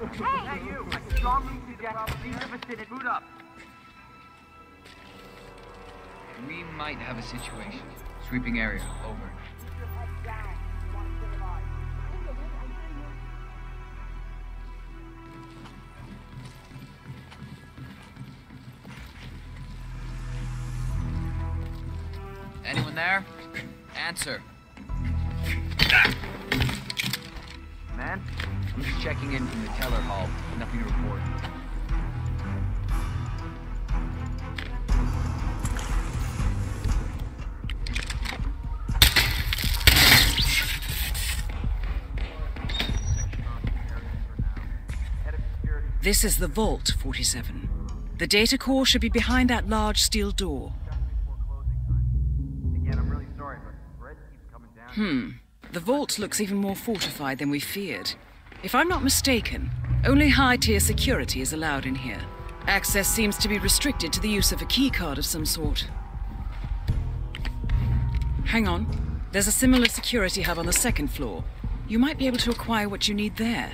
box. Hey, you! I strongly suggest leave the vicinity. Boot up. We might have a situation. Sweeping area, over. Anyone there? Answer. I'm just checking in from the teller hall. Nothing to report. This is the vault, 47. The data core should be behind that large steel door. Hmm. The vault looks even more fortified than we feared. If I'm not mistaken, only high-tier security is allowed in here. Access seems to be restricted to the use of a keycard of some sort. Hang on. There's a similar security hub on the second floor. You might be able to acquire what you need there.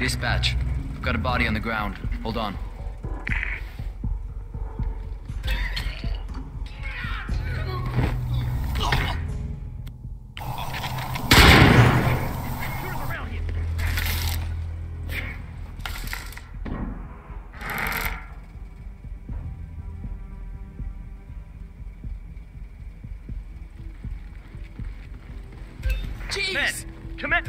Dispatch. I've got a body on the ground. Hold on. Men, commit!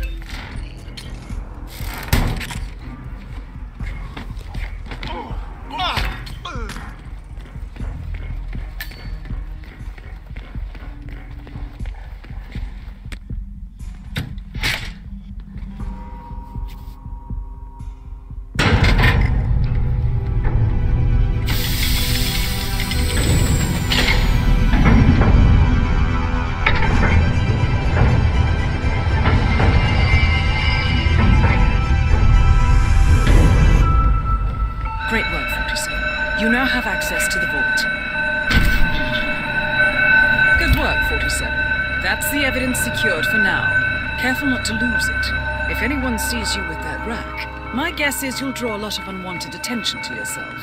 You now have access to the vault. Good work, 47. That's the evidence secured for now. Careful not to lose it. If anyone sees you with that rack, my guess is you'll draw a lot of unwanted attention to yourself.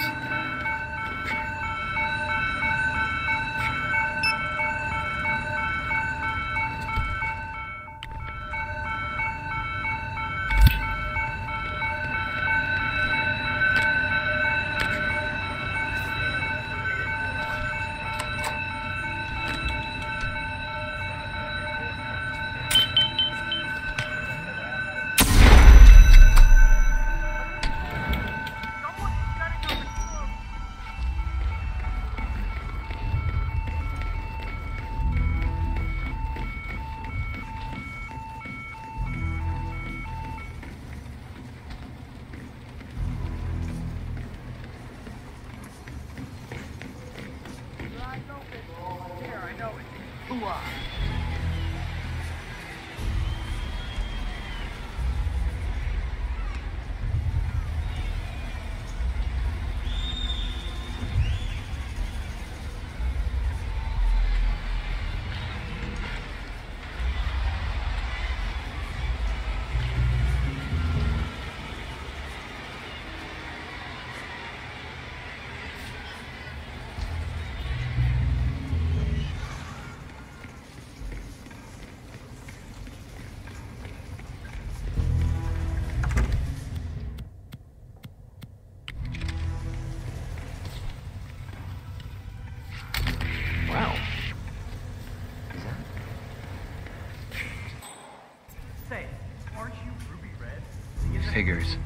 Figures.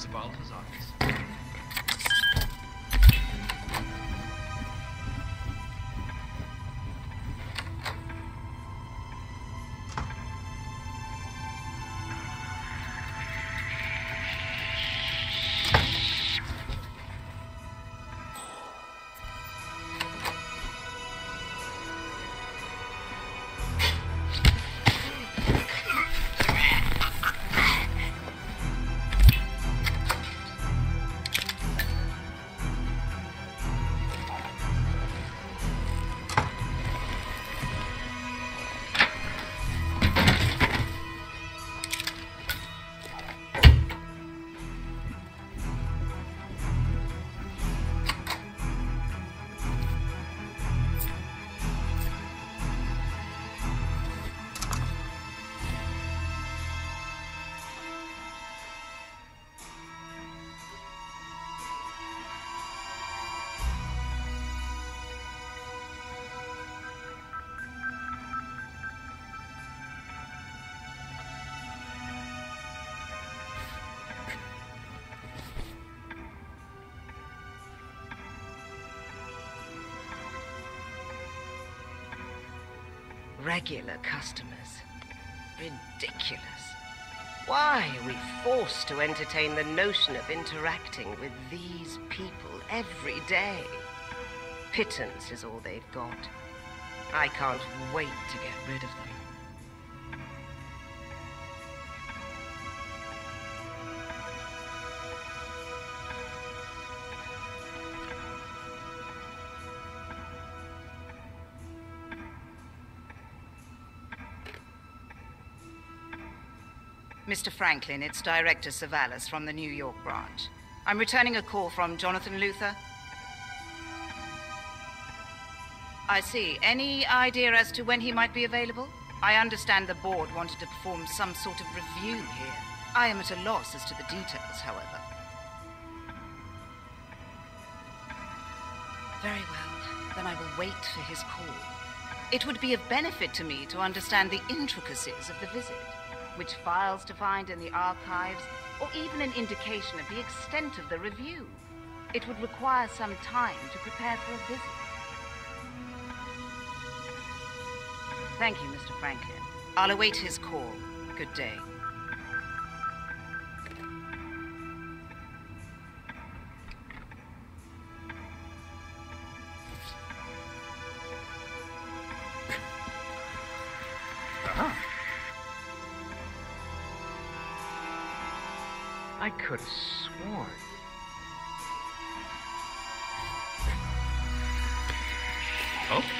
Fitzpatrick's, Dina Regular customers. Ridiculous. Why are we forced to entertain the notion of interacting with these people every day? Pittance is all they've got. I can't wait to get rid of them. Mr. Franklin, it's Director Savalas from the New York branch. I'm returning a call from Jonathan Luther. I see. Any idea as to when he might be available? I understand the board wanted to perform some sort of review here. I am at a loss as to the details, however. Very well. Then I will wait for his call. It would be of benefit to me to understand the intricacies of the visit, which files to find in the archives, or even an indication of the extent of the review. It would require some time to prepare for a visit. Thank you, Mr. Franklin. I'll await his call. Good day. Oh?